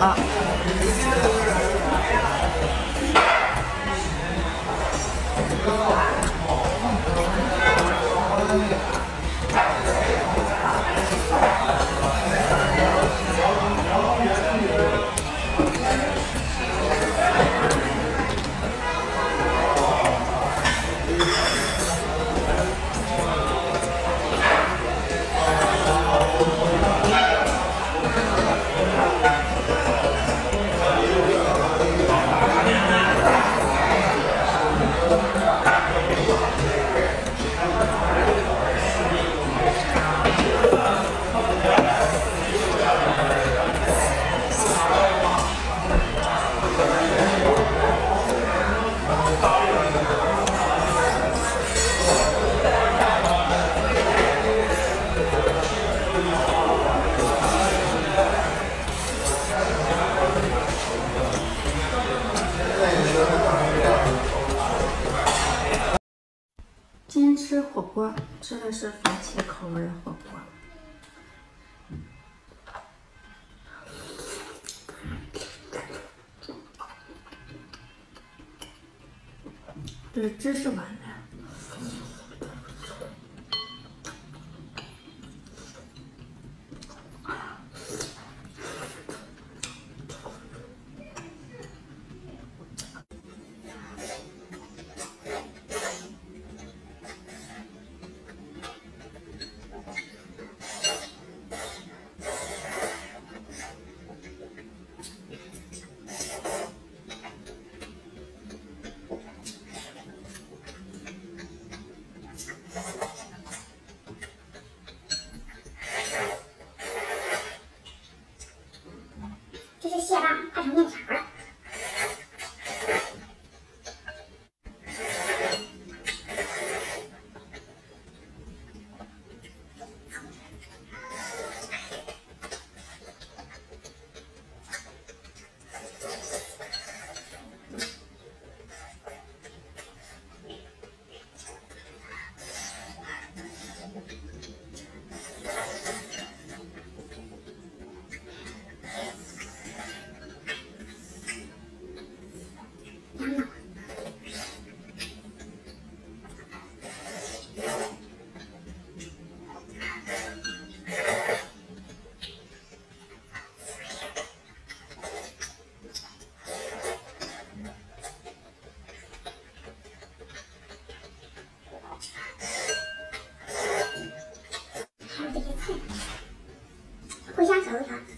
啊吃火锅，吃的是番茄口味的火锅。这是芝士丸这蟹棒，快成面条了。her.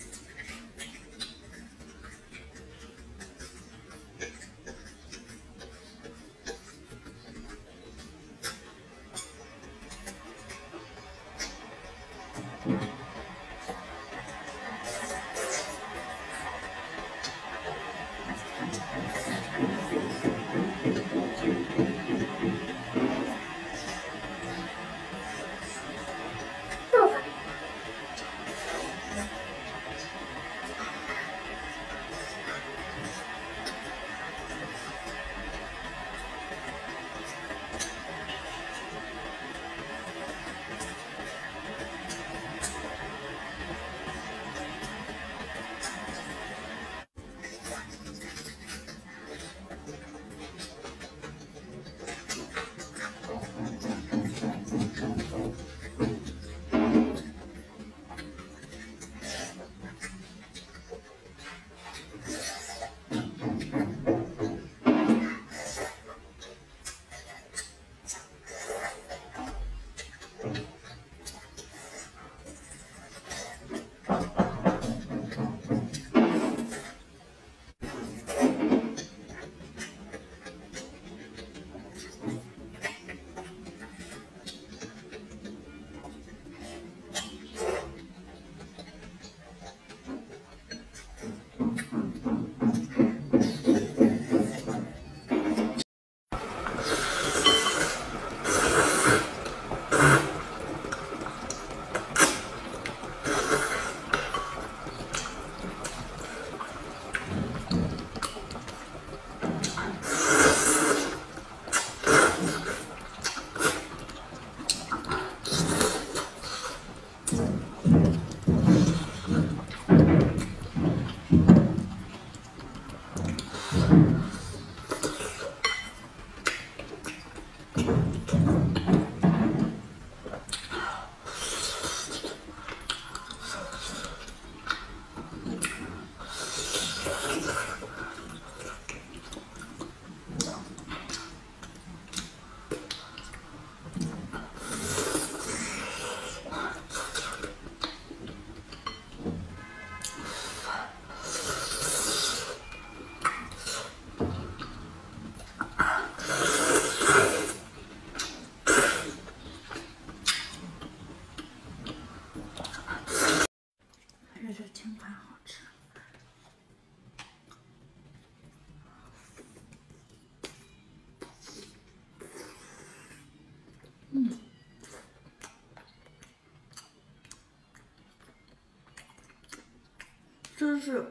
这是，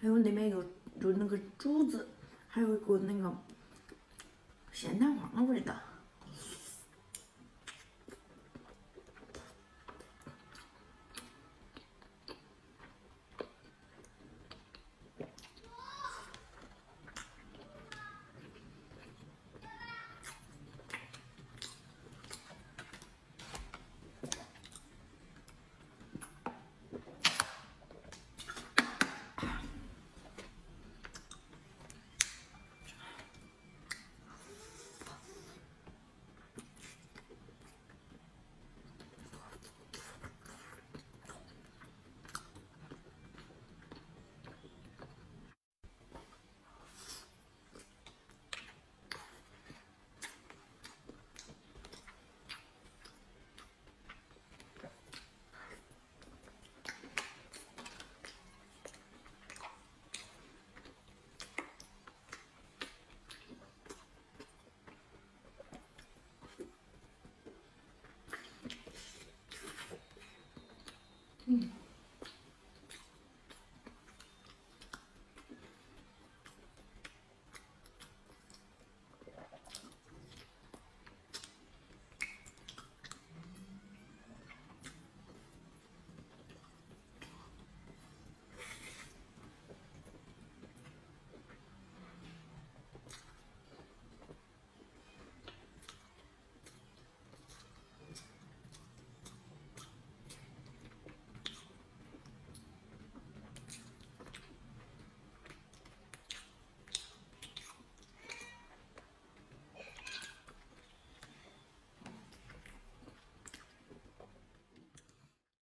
还有里面有有那个珠子，还有一股那个咸蛋黄的味道。Mm.